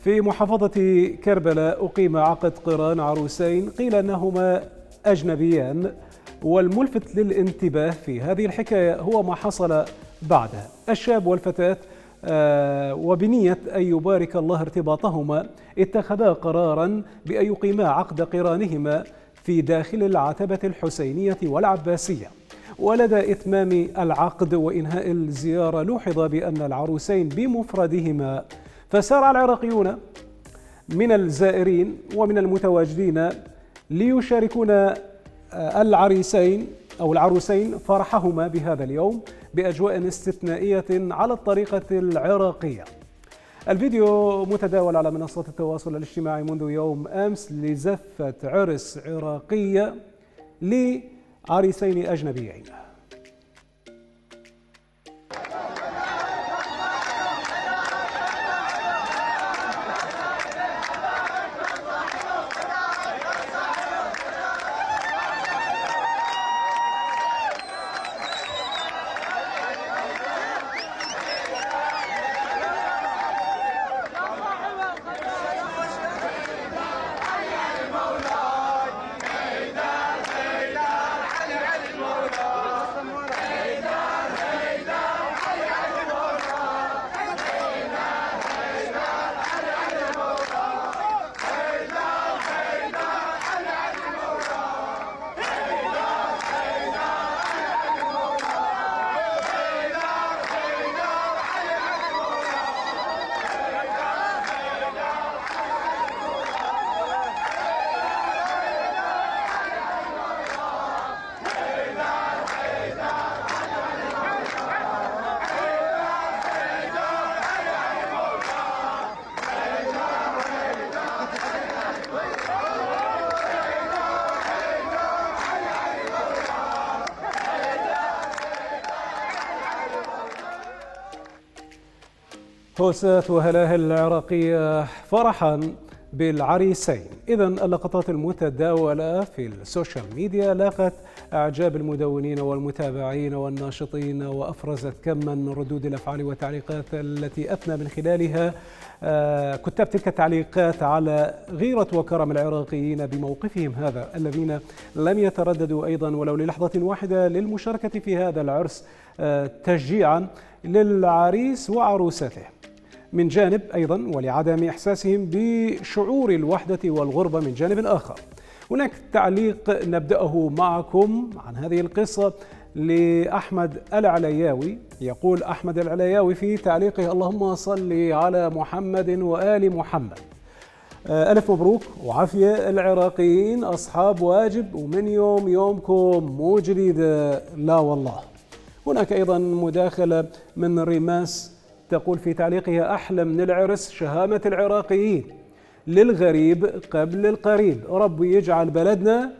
في محافظة كربلاء أقيم عقد قران عروسين قيل أنهما أجنبيان والملفت للانتباه في هذه الحكاية هو ما حصل بعدها. الشاب والفتاة آه، وبنية أن يبارك الله ارتباطهما اتخذا قرارا بأن يقيما عقد قرانهما في داخل العتبة الحسينية والعباسية. ولدى إتمام العقد وإنهاء الزيارة لوحظ بأن العروسين بمفردهما فسارع العراقيون من الزائرين ومن المتواجدين ليشاركون آه، العريسين أو العروسين فرحهما بهذا اليوم بأجواء استثنائية على الطريقة العراقية. الفيديو متداول على منصات التواصل الاجتماعي منذ يوم أمس لزفة عرس عراقية لعريسين أجنبيين. هوسات وهلاهل العراقية فرحا بالعريسين. إذا اللقطات المتداولة في ال social media لاقت إعجاب المدونين والمتابعين والناشطين وأفرزت كم من ردود الأفعال والتعليقات التي أثنى من خلالها آه، كتاب تلك التعليقات على غيرة وكرم العراقيين بموقفهم هذا الذين لم يترددوا أيضا ولو للحظة واحدة للمشاركة في هذا العرس آه، تشجيعا للعريس وعروسته. من جانب أيضا ولعدم إحساسهم بشعور الوحدة والغربة من جانب آخر. هناك تعليق نبدأه معكم عن هذه القصة لأحمد العلياوي. يقول أحمد العلياوي في تعليقه اللهم صل على محمد وآل محمد. آه، ألف مبروك وعافية العراقيين. أصحاب واجب ومن يوم يومكم مو جديد لا والله. هناك أيضا مداخلة من ريماس تقول في تعليقها أحلى من العرس شهامة العراقيين للغريب قبل القريب. ربي يجعل بلدنا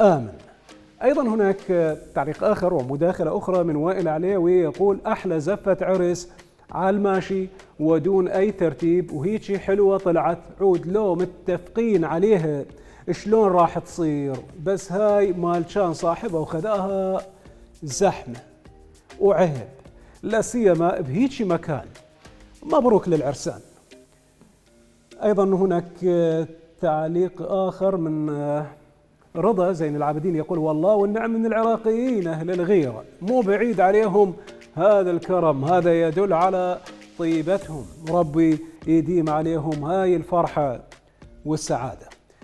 آمن. أيضا هناك تعليق آخر ومداخلة أخرى من وائل عليوي يقول أحلى زفة عرس على الماشي ودون أي ترتيب وهيك حلوة طلعت عود لو متفقين عليها. شلون راح تصير؟ بس هاي مال كان صاحبها وخذاها زحمة وعهب لا سيما بهيك مكان. مبروك للعرسان. أيضا هناك تعليق آخر من رضا زين العابدين يقول والله والنعم من العراقيين أهل الغيره مو بعيد عليهم هذا الكرم. هذا يدل على طيبتهم. ربي يديم عليهم هاي الفرحة والسعادة.